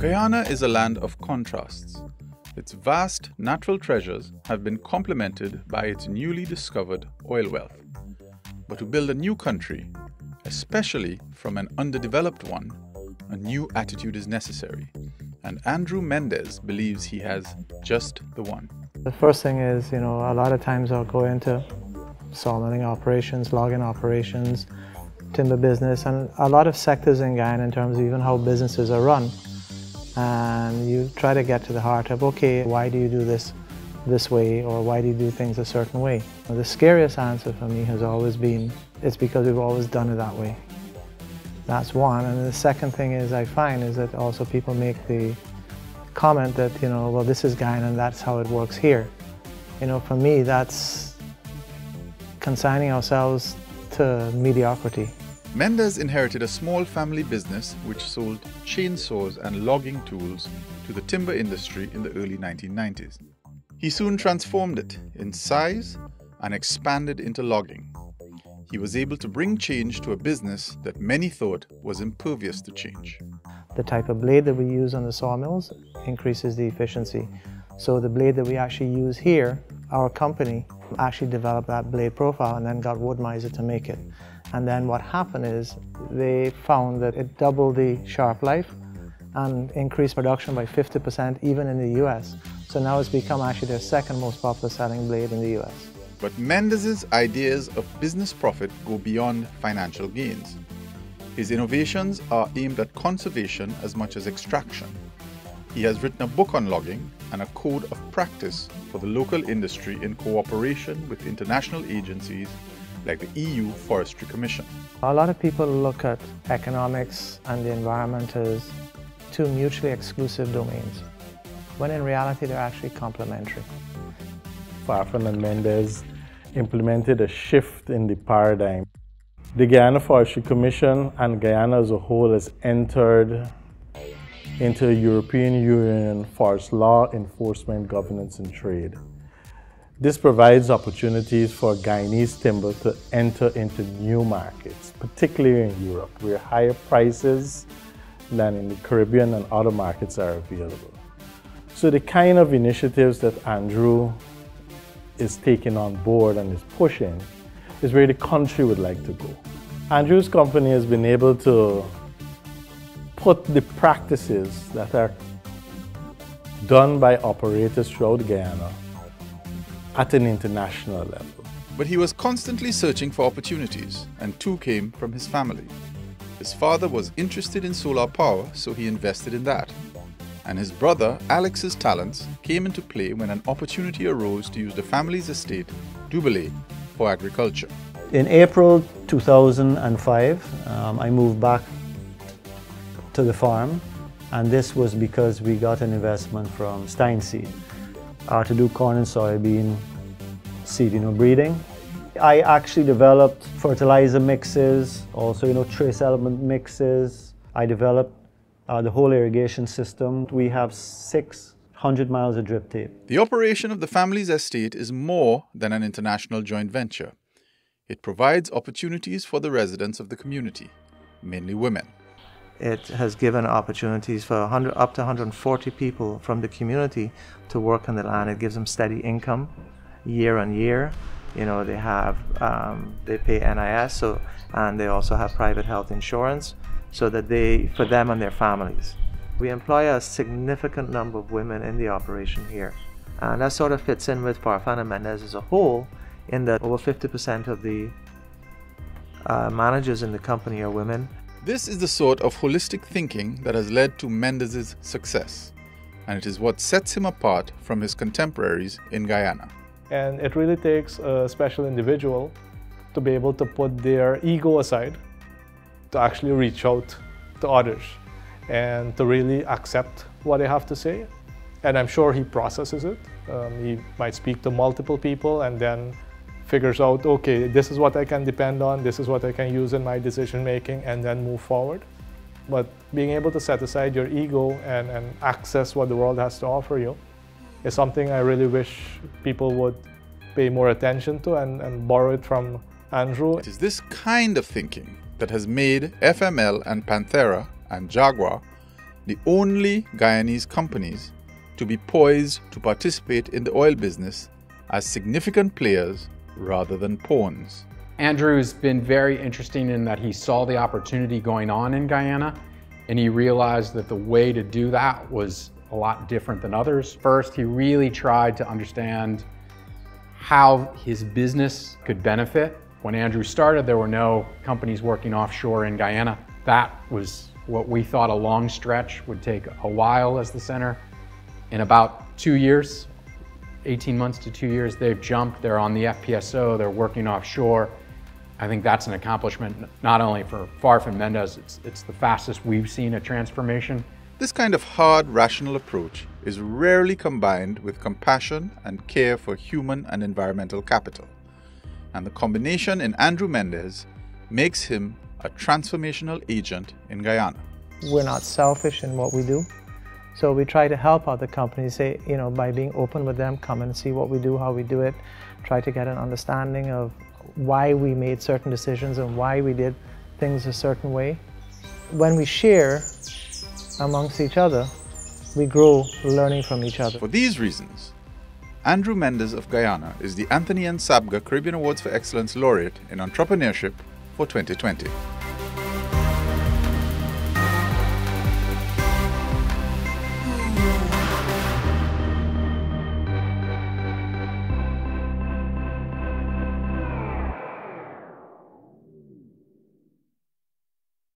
Guyana is a land of contrasts. Its vast natural treasures have been complemented by its newly discovered oil wealth. But to build a new country, especially from an underdeveloped one, a new attitude is necessary. And Andrew Mendes believes he has just the one. The first thing is, you know, a lot of times I'll go into sawmilling operations, logging operations, timber business, and a lot of sectors in Guyana in terms of even how businesses are run and you try to get to the heart of, okay, why do you do this this way or why do you do things a certain way? The scariest answer for me has always been, it's because we've always done it that way. That's one. And the second thing is I find is that also people make the comment that, you know, well, this is Guyana and that's how it works here. You know, for me, that's consigning ourselves to mediocrity. Mendes inherited a small family business which sold chainsaws and logging tools to the timber industry in the early 1990s. He soon transformed it in size and expanded into logging. He was able to bring change to a business that many thought was impervious to change. The type of blade that we use on the sawmills increases the efficiency. So the blade that we actually use here, our company actually developed that blade profile and then got Wood-Mizer to make it. And then what happened is they found that it doubled the sharp life and increased production by 50% even in the US. So now it's become actually their second most popular selling blade in the US. But Mendes's ideas of business profit go beyond financial gains. His innovations are aimed at conservation as much as extraction. He has written a book on logging and a code of practice for the local industry in cooperation with international agencies like the EU Forestry Commission. A lot of people look at economics and the environment as two mutually exclusive domains, when in reality they're actually complementary. Farfan and Mendes implemented a shift in the paradigm. The Guyana Forestry Commission and Guyana as a whole has entered into European Union forest law enforcement, governance and trade. This provides opportunities for Guyanese timber to enter into new markets, particularly in Europe, where higher prices than in the Caribbean and other markets are available. So the kind of initiatives that Andrew is taking on board and is pushing is where the country would like to go. Andrew's company has been able to put the practices that are done by operators throughout Guyana at an international level. But he was constantly searching for opportunities, and two came from his family. His father was interested in solar power, so he invested in that. And his brother, Alex's talents, came into play when an opportunity arose to use the family's estate, Dubulay, for agriculture. In April 2005, um, I moved back to the farm, and this was because we got an investment from Stine Seed uh, to do corn and soybean seed, you know, breeding. I actually developed fertilizer mixes, also, you know, trace element mixes. I developed uh, the whole irrigation system. We have 600 miles of drip tape. The operation of the family's estate is more than an international joint venture. It provides opportunities for the residents of the community, mainly women. It has given opportunities for 100, up to 140 people from the community to work on the land. It gives them steady income year on year. You know, they have, um, they pay NIS, so, and they also have private health insurance so that they, for them and their families. We employ a significant number of women in the operation here. And that sort of fits in with Farfan and Mendes as a whole, in that over 50% of the uh, managers in the company are women. This is the sort of holistic thinking that has led to Mendes's success, and it is what sets him apart from his contemporaries in Guyana. And it really takes a special individual to be able to put their ego aside to actually reach out to others and to really accept what they have to say. And I'm sure he processes it. Um, he might speak to multiple people and then figures out, okay, this is what I can depend on, this is what I can use in my decision making, and then move forward. But being able to set aside your ego and, and access what the world has to offer you is something I really wish people would pay more attention to and, and borrow it from Andrew. It is this kind of thinking that has made FML and Panthera and Jaguar the only Guyanese companies to be poised to participate in the oil business as significant players rather than pawns. Andrew's been very interesting in that he saw the opportunity going on in Guyana and he realized that the way to do that was a lot different than others. First, he really tried to understand how his business could benefit. When Andrew started, there were no companies working offshore in Guyana. That was what we thought a long stretch would take a while as the center. In about two years, 18 months to two years, they've jumped. They're on the FPSO, they're working offshore. I think that's an accomplishment not only for Farfan Mendes, it's, it's the fastest we've seen a transformation. This kind of hard, rational approach is rarely combined with compassion and care for human and environmental capital. And the combination in Andrew Mendes makes him a transformational agent in Guyana. We're not selfish in what we do. So we try to help other companies, say, you know, by being open with them, come and see what we do, how we do it, try to get an understanding of why we made certain decisions and why we did things a certain way. When we share amongst each other, we grow learning from each other. For these reasons, Andrew Mendes of Guyana is the Anthony N. Sabga Caribbean Awards for Excellence Laureate in Entrepreneurship for 2020.